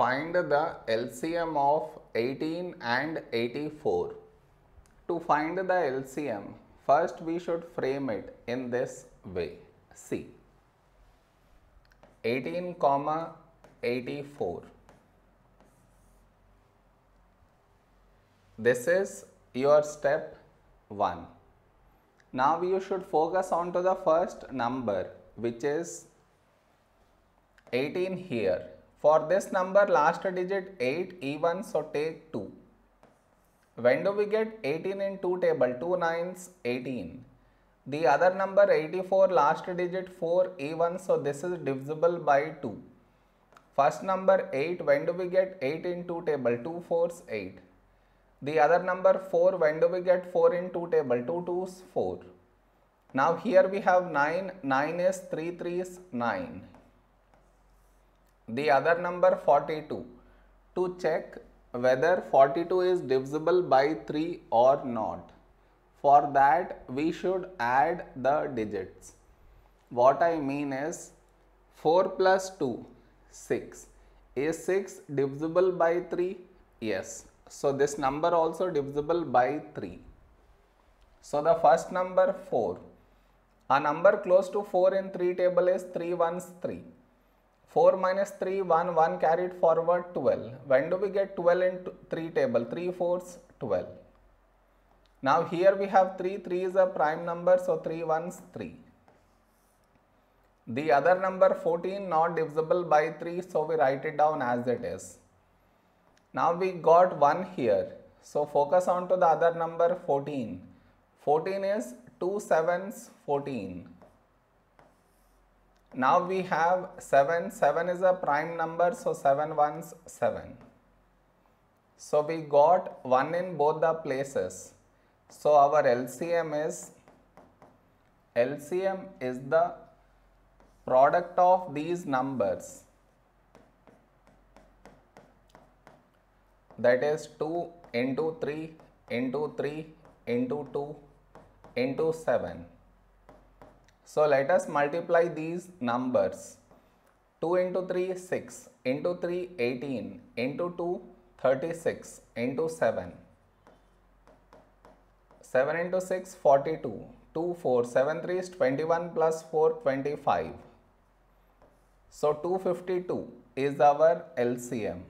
Find the LCM of 18 and 84. To find the LCM, first we should frame it in this way. See, 18 comma 84. This is your step 1. Now you should focus on to the first number which is 18 here. For this number last digit 8 even so take 2. When do we get 18 in 2 table? 2 nines 18. The other number 84 last digit 4 even so this is divisible by 2. First number 8 when do we get 8 in 2 table? 2 fours 8. The other number 4 when do we get 4 in 2 table? 2 twos 4. Now here we have 9, 9 is 3 3 is 9 the other number 42 to check whether 42 is divisible by 3 or not. For that we should add the digits. What I mean is 4 plus 2 6. Is 6 divisible by 3? Yes. So this number also divisible by 3. So the first number 4. A number close to 4 in 3 table is 3 ones 3. 4 minus 3, 1, 1 carried forward 12. When do we get 12 in 3 table? 3 fours 12. Now here we have 3, 3 is a prime number, so 3 ones 3. The other number 14 not divisible by 3, so we write it down as it is. Now we got 1 here, so focus on to the other number 14. 14 is 2 sevens 14. Now we have 7, 7 is a prime number, so 7 ones 7. So we got 1 in both the places. So our LCM is, LCM is the product of these numbers. That is 2 into 3 into 3 into 2 into 7. So let us multiply these numbers. 2 into 3 6, into 3 18, into 2 36, into 7. 7 into 6 42, 2 4, 7 3 is 21 plus 4 25. So 252 is our LCM.